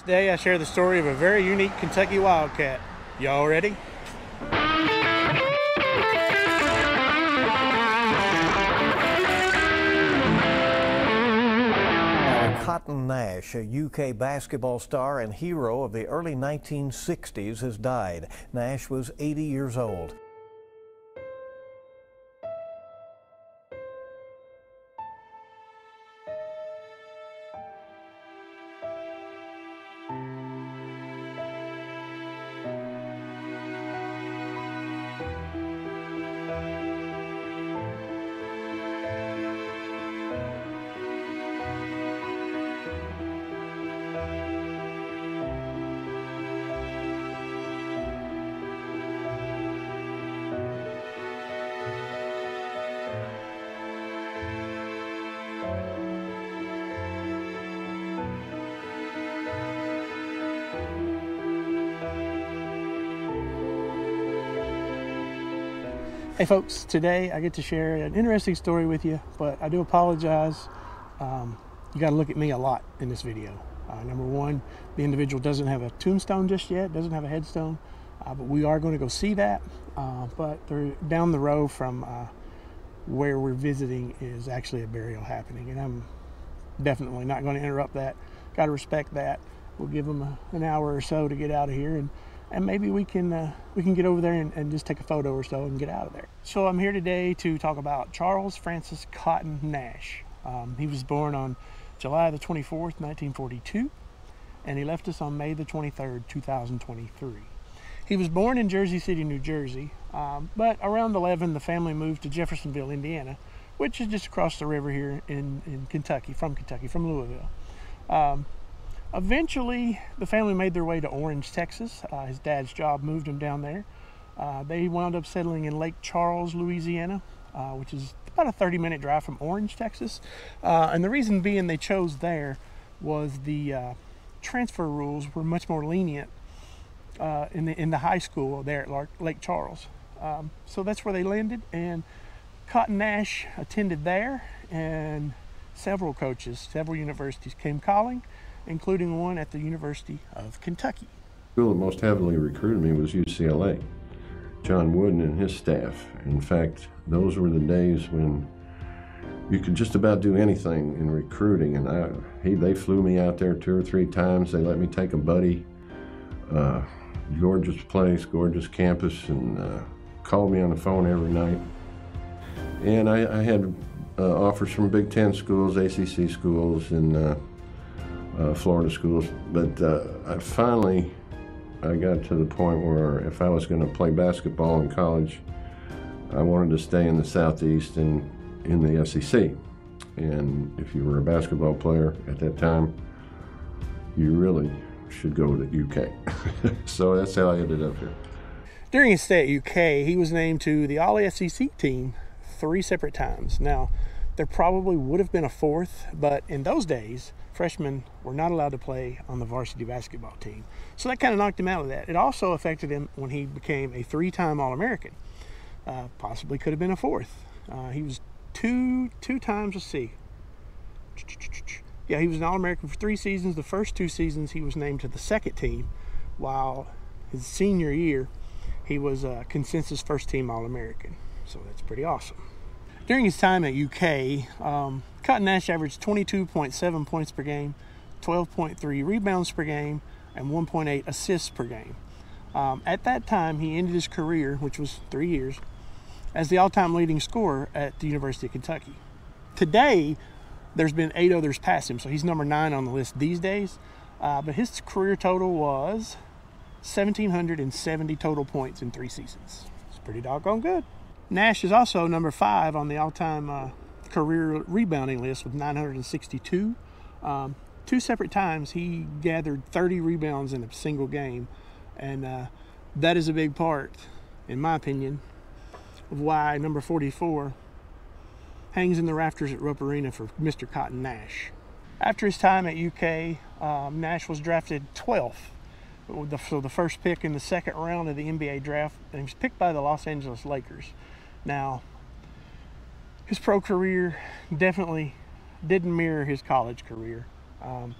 Today I share the story of a very unique Kentucky Wildcat. Y'all ready? Cotton Nash, a UK basketball star and hero of the early 1960s, has died. Nash was 80 years old. Hey folks, today I get to share an interesting story with you, but I do apologize. Um, you got to look at me a lot in this video. Uh, number one, the individual doesn't have a tombstone just yet, doesn't have a headstone, uh, but we are going to go see that. Uh, but they're down the road from uh, where we're visiting is actually a burial happening, and I'm definitely not going to interrupt that. Got to respect that. We'll give them a, an hour or so to get out of here and and maybe we can uh, we can get over there and, and, just take a photo or so and get out of there. So I'm here today to talk about Charles Francis Cotton Nash. Um, he was born on July the 24th, 1942, and he left us on May the 23rd, 2023. He was born in Jersey City, New Jersey, um, but around 11 the family moved to Jeffersonville, Indiana, which is just across the river here in, in Kentucky, from Kentucky, from Louisville. Um, Eventually, the family made their way to Orange, Texas. Uh, his dad's job moved him down there. Uh, they wound up settling in Lake Charles, Louisiana, uh, which is about a 30 minute drive from Orange, Texas. Uh, and the reason being they chose there was the uh, transfer rules were much more lenient uh, in, the, in the high school there at Lake Charles. Um, so that's where they landed, and Cotton Nash attended there, and several coaches, several universities came calling including one at the University of Kentucky. The school that most heavily recruited me was UCLA. John Wooden and his staff. In fact, those were the days when you could just about do anything in recruiting. And I, he, they flew me out there two or three times. They let me take a buddy. Uh, gorgeous place, gorgeous campus, and uh, called me on the phone every night. And I, I had uh, offers from Big Ten schools, ACC schools, and uh, Florida schools. But uh, I finally I got to the point where if I was going to play basketball in college, I wanted to stay in the Southeast and in the SEC. And if you were a basketball player at that time, you really should go to UK. so that's how I ended up here. During his stay at UK, he was named to the All SEC team three separate times. Now, there probably would have been a fourth, but in those days, freshmen were not allowed to play on the varsity basketball team. So that kind of knocked him out of that. It also affected him when he became a three time All American. Uh, possibly could have been a fourth. Uh, he was two two times, let's. Yeah, he was an All American for three seasons. The first two seasons, he was named to the second team, while his senior year, he was a consensus first team All American. So that's pretty awesome. During his time at UK, um, Cotton Nash averaged 22.7 points per game, 12.3 rebounds per game, and 1.8 assists per game. Um, at that time, he ended his career, which was three years, as the all time leading scorer at the University of Kentucky. Today, there's been eight others past him, so he's number nine on the list these days. Uh, but his career total was 1,770 total points in three seasons. It's pretty doggone good. Nash is also number five on the all-time uh, career rebounding list with 962. Um, two separate times he gathered 30 rebounds in a single game, and uh, that is a big part, in my opinion, of why number 44 hangs in the rafters at Rupp Arena for Mr. Cotton Nash. After his time at UK, um, Nash was drafted 12th so the first pick in the second round of the NBA draft, and he was picked by the Los Angeles Lakers. Now, his pro career definitely didn't mirror his college career. Um,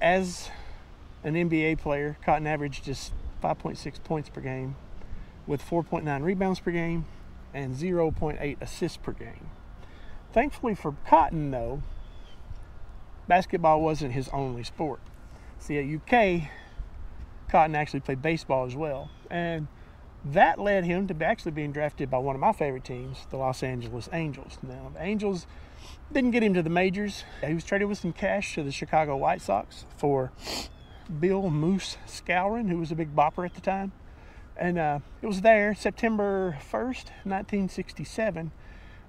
as an NBA player, Cotton averaged just 5.6 points per game with 4.9 rebounds per game and 0.8 assists per game. Thankfully for Cotton, though, basketball wasn't his only sport. See, at UK, Cotton actually played baseball as well. And that led him to actually being drafted by one of my favorite teams, the Los Angeles Angels. Now, the Angels didn't get him to the majors. He was traded with some cash to the Chicago White Sox for Bill Moose Skowron, who was a big bopper at the time. And uh, it was there, September 1st, 1967,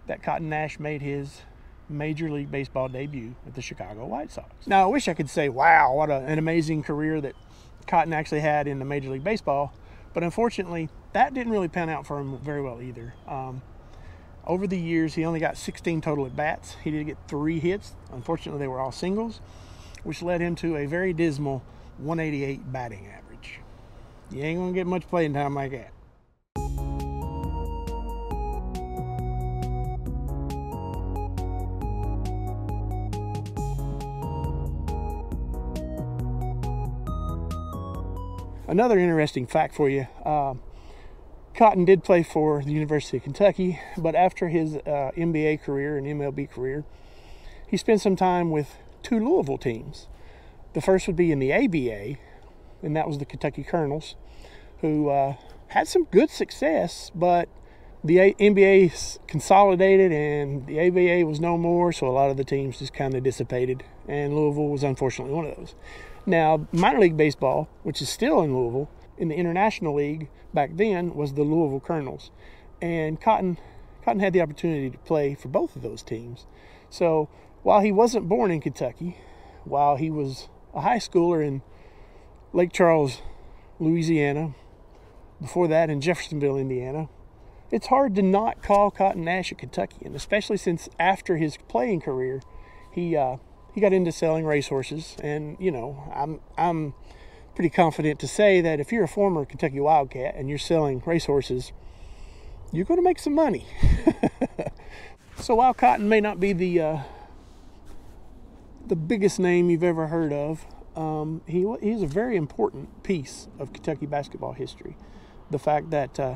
that Cotton Nash made his Major League Baseball debut with the Chicago White Sox. Now, I wish I could say, wow, what a, an amazing career that Cotton actually had in the Major League Baseball. But unfortunately, that didn't really pan out for him very well either. Um, over the years, he only got 16 total at bats. He did get three hits. Unfortunately, they were all singles, which led him to a very dismal 188 batting average. You ain't gonna get much playing time like that. Another interesting fact for you uh, Cotton did play for the University of Kentucky, but after his uh, NBA career and MLB career, he spent some time with two Louisville teams. The first would be in the ABA, and that was the Kentucky Colonels, who uh, had some good success, but the a- NBA consolidated and the ABA was no more, so a lot of the teams just kind of dissipated, and Louisville was unfortunately one of those. Now, minor league baseball, which is still in Louisville, in the International League back then was the Louisville Colonels, and Cotton Cotton had the opportunity to play for both of those teams. So while he wasn't born in Kentucky, while he was a high schooler in Lake Charles, Louisiana, before that in Jeffersonville, Indiana, it's hard to not call Cotton Nash a Kentuckian, especially since after his playing career, he uh, he got into selling racehorses, and you know I'm I'm pretty confident to say that if you're a former Kentucky Wildcat and you're selling racehorses, you're going to make some money. so while Cotton may not be the uh, the biggest name you've ever heard of, um, he he's a very important piece of Kentucky basketball history. The fact that uh,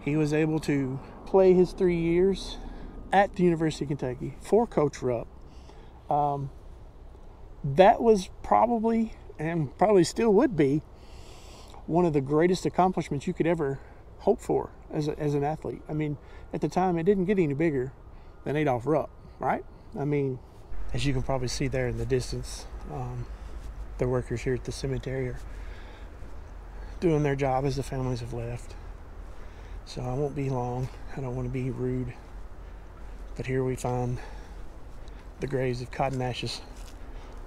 he was able to play his three years at the University of Kentucky for Coach Rupp. Um, that was probably and probably still would be one of the greatest accomplishments you could ever hope for as, a, as an athlete. I mean, at the time, it didn't get any bigger than Adolph Rupp, right? I mean, as you can probably see there in the distance, um, the workers here at the cemetery are doing their job as the families have left. So I won't be long. I don't want to be rude. But here we find the graves of Cotton Nash's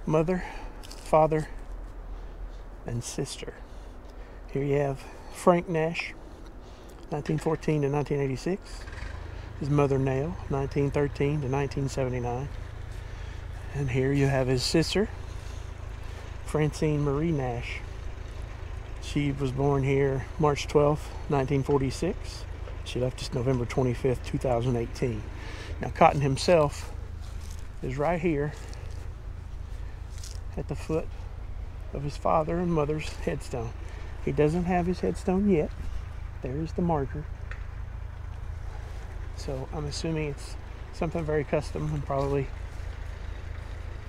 mother, father, and sister. Here you have Frank Nash, 1914 to 1986. His mother Nell, 1913 to 1979. And here you have his sister, Francine Marie Nash. She was born here March 12, 1946. She left us November 25th, 2018. Now, Cotton himself is right here at the foot of his father and mother's headstone. He doesn't have his headstone yet. There's the marker. So I'm assuming it's something very custom and probably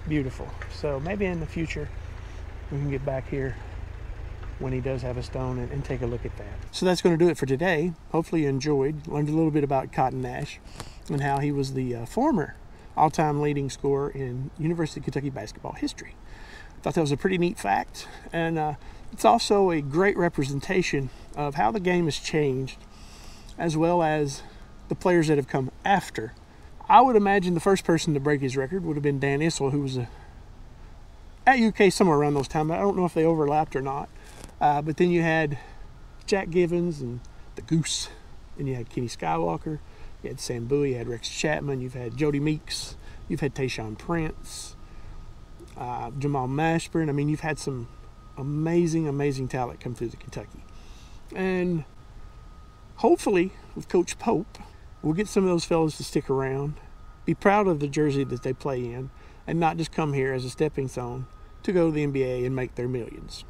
beautiful. So maybe in the future we can get back here when he does have a stone and, and, take a look at that. So that's going to do it for today. Hopefully you enjoyed, learned a little bit about Cotton Nash and how he was the uh, former all-time leading scorer in University of Kentucky basketball history. Thought that was a pretty neat fact, and uh, it's also a great representation of how the game has changed, as well as the players that have come after. I would imagine the first person to break his record would have been Dan Issel, who was a, at UK somewhere around those times. I don't know if they overlapped or not. Uh, but then you had Jack Givens and the Goose, and you had Kenny Skywalker, you had Sam Bowie, you had Rex Chapman, you've had Jodie Meeks, you've had Tayshaun Prince, uh, Jamal Mashburn. I mean, you've had some amazing, amazing talent come through the Kentucky. And hopefully, with Coach Pope, we'll get some of those fellows to stick around, be proud of the jersey that they play in, and not just come here as a stepping stone to go to the NBA and make their millions.